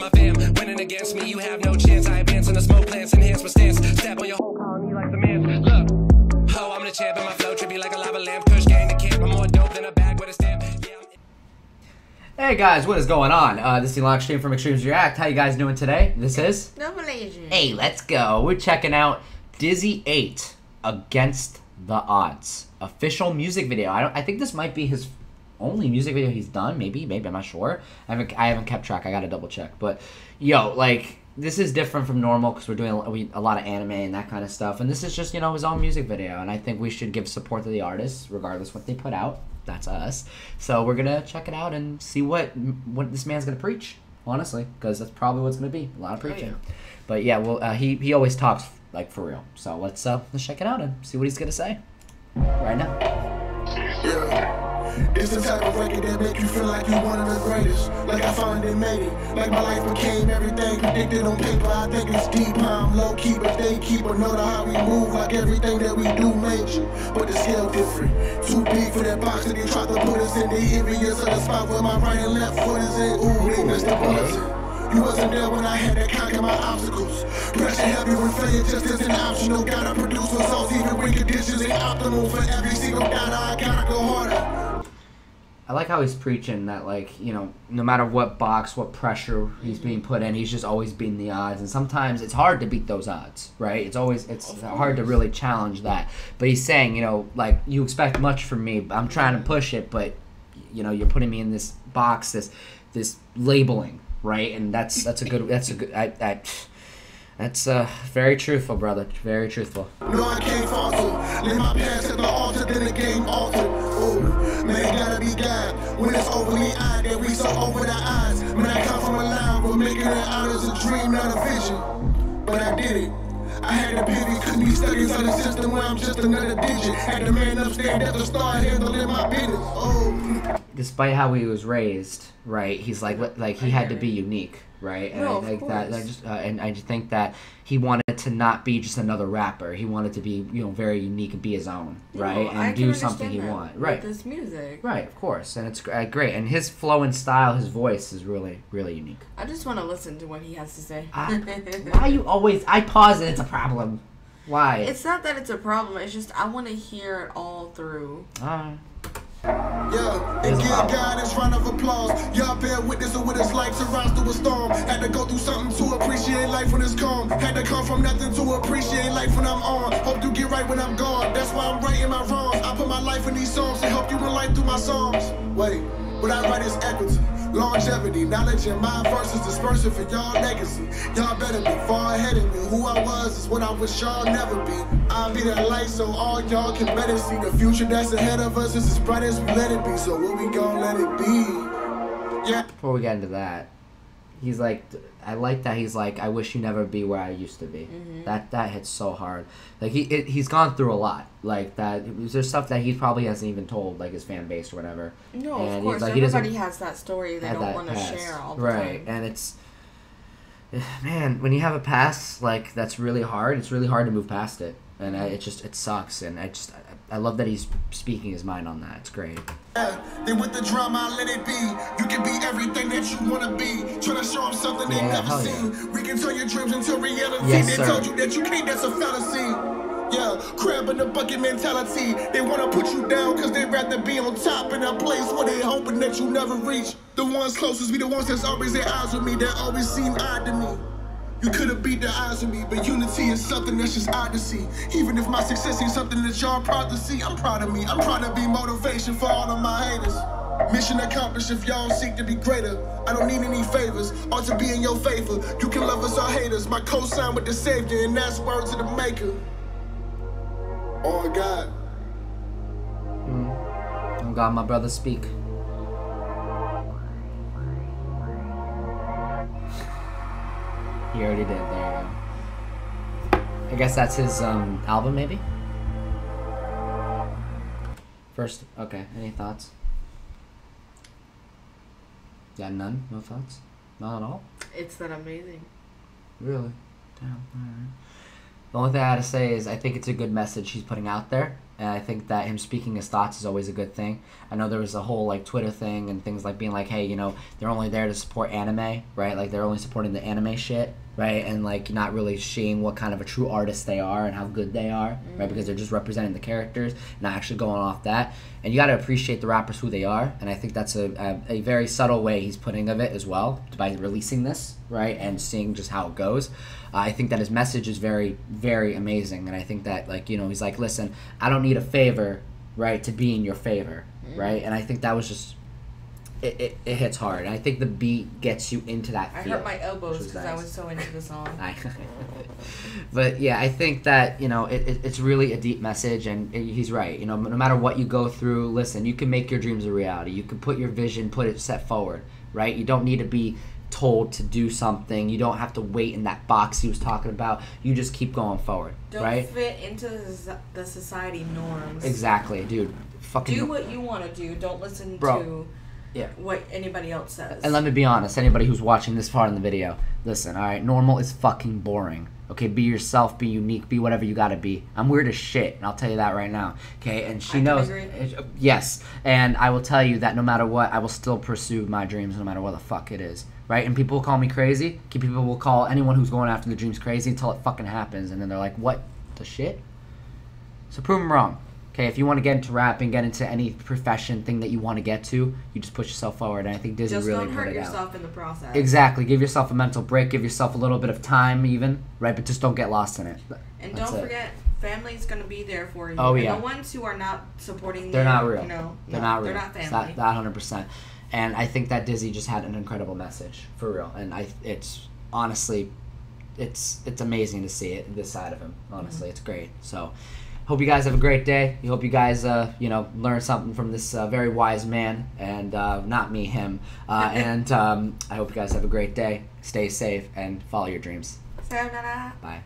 my fam. Winning against me, you have no chance. I advance in the smoke plants, enhance my stance. Step on your whole colony like the man. Look, oh, I'm the champ, and my flow trippy like a lava lamp. Kush gang the camp. I'm more dope than a bag with a stamp. Yeah, Hey guys, what is going on? Uh, this is Ilan Xtreme from Xtremes React. How you guys doing today? This is. No Malaysian. Hey, let's go. We're checking out DizzyEight against the odds official music video. I don't. I think this might be his only music video he's done. Maybe, maybe I'm not sure. I haven't. I haven't kept track. I gotta double check. But yo, like this is different from normal because we're doing a, we, a lot of anime and that kind of stuff. And this is just you know his own music video. And I think we should give support to the artists regardless what they put out. That's us. So we're gonna check it out and see what what this man's gonna preach. Honestly, because that's probably what's gonna be a lot of preaching. But yeah, well, uh, he he always talks like for real. So let's uh let's check it out and see what he's gonna say right now. Yeah. It's the type of record that make you feel like you one of the greatest. Like I finally made it. Like my life became everything predicted on paper. I think it's deep. I'm low key, but they keep a note of how we move. Like everything that we do major. But the scale different. Too big for that box that they try to put us in the areas of the spot where my right and left foot is in. Ooh, they missed the bullets. You wasn't there when I had to conquer my obstacles. Pressure heavy when failure just isn't optional. Gotta produce results even when conditions ain't optimal. For every single dollar, I gotta go harder. I like how he's preaching that like you know no matter what box, what pressure he's being put in, he's just always beating the odds. And sometimes it's hard to beat those odds, right? It's always it's hard to really challenge that. But he's saying you know like you expect much from me. I'm trying to push it, but you know you're putting me in this box, this this labeling, right? And that's that's a good that's a good I, I that's uh very truthful, brother. Very truthful. No, The the man, gotta be God. When it's overly eyed, that we so over the eyes. Man, I come from a line, but making it out is a dream, not a vision. But I did it. I had to pivot, couldn't be stuck inside a system where I'm just another digit. Had the man upstairs at the start, handling my business. Oh, despite how he was raised, right? He's like like he had to be unique, right? And No, I of think that I just uh, and I just think that he wanted to not be just another rapper. He wanted to be you know very unique and be his own, right? No, and do something he wanted, with right? This music. Right, of course, and it's uh, great. And his flow and style, his voice is really really unique. I just want to listen to what he has to say. I, why you always? I pause and it's a problem. Why? It's not that it's a problem. It's just I want to hear it all through. Uh, yeah. And give God his round of applause. Y'all bear witness of what it's like to rise through a storm. Had to go through something to appreciate life when it's calm. Had to come from nothing to appreciate life when I'm on. Hope you get right when I'm gone. That's why I'm writing my wrongs. I put my life in these songs to help you in life through my songs. Wait, what I write is equity. Longevity, knowledge in my verses dispersing for y'all legacy. Y'all better be far ahead of me. Who I was is what I wish y'all never be. I'll be that light so all y'all can better see. The future that's ahead of us is as bright as we let it be. So what we gon' let it be? Yeah. before we get into that, he's like, I like that he's like, I wish you never be where I used to be. Mm-hmm. That that hits so hard. Like he it, he's gone through a lot. Like that, there's stuff that he probably hasn't even told like his fan base or whatever. No, And of course. like, he Everybody has that story they don't want to share all the right, time. and it's man when you have a past like that's really hard. It's really hard to move past it, and I, it just it sucks. And I just I, I love that he's speaking his mind on that. It's great. Then with the drama, I let it be. You can be everything that you wanna be. Tryna show them something they Yeah, never hell yeah. seen. We can turn your dreams into reality. Yes, they sir. told you that you can't, that's a fallacy. Yeah, crab in the bucket mentality. They wanna put you down cause they'd rather be on top in a place where they hoping that you never reach. The ones closest be the ones that's always at odds with me, that always seem odd to me. You could have beat the odds with me, but unity is something that's just odd to see. Even if my success ain't something that y'all proud to see, I'm proud of me. I'm proud to be motivation for all of my haters. Mission accomplished if y'all seek to be greater. I don't need any favors, or to be in your favor. You can love us or hate us. My co-sign with the Savior, and that's word to the Maker. Oh God. Oh God, my brother, speak. He already did. There you go. I guess that's his um, album, maybe. First, okay. Any thoughts? Yeah, none. No thoughts. Not at all. It's that amazing. Really? Damn. Alright. The only thing I had to say is I think it's a good message he's putting out there, and I think that him speaking his thoughts is always a good thing. I know there was a whole like Twitter thing and things like being like, hey, you know, they're only there to support anime, right? Like they're only supporting the anime shit, right? And like not really seeing what kind of a true artist they are and how good they are, right? Because they're just representing the characters, not actually going off that. And you got to appreciate the rappers who they are, and I think that's a, a, a very subtle way he's putting of it as well by releasing this, right? And seeing just how it goes. Uh, I think that his message is very, very amazing, and I think that like you know he's like, listen, I don't need a favor, right, to be in your favor, mm. right? And I think that was just. It, it, it hits hard. And I think the beat gets you into that I feel. hurt my elbows because I was so into the song. But yeah, I think that you know it, it, it's really a deep message, and he's right. You know, no matter what you go through, listen, you can make your dreams a reality. You can put your vision, put it set forward. Right? You don't need to be told to do something. You don't have to wait in that box he was talking about. You just keep going forward. Don't right? fit into the, society norms. Exactly, dude. Fucking. Do what you want to do. Don't listen Bro. to Yeah. what anybody else says. And let me be honest, anybody who's watching this far in the video, listen, all right, normal is fucking boring. Okay, be yourself, be unique, be whatever you gotta be. I'm weird as shit, and I'll tell you that right now. Okay, and she I knows. uh, Yes, and I will tell you that no matter what, I will still pursue my dreams, no matter what the fuck it is. Right? And people will call me crazy. People will call anyone who's going after the dreams crazy until it fucking happens, and then they're like, "What the shit?" So prove them wrong. Okay, if you want to get into rap and get into any profession thing that you want to get to, you just push yourself forward. And I think Dizzy Just really don't put hurt it out. yourself in the process. Exactly. Give yourself a mental break. Give yourself a little bit of time, even right, but just don't get lost in it. And That's don't it. forget, is gonna be there for you. Oh, And yeah. the ones who are not supporting, They're you, not real. You know, They're no, not real. They're not family. That that hundred percent. And I think that Dizzy just had an incredible message for real. And I, it's honestly, it's it's amazing to see it this side of him. Honestly, Mm-hmm. it's great. So. Hope you guys have a great day. Hope you guys, uh, you know, learn something from this uh, very wise man, and uh, not me, him. Uh, and um, I hope you guys have a great day. Stay safe and follow your dreams. Sayonara. Bye.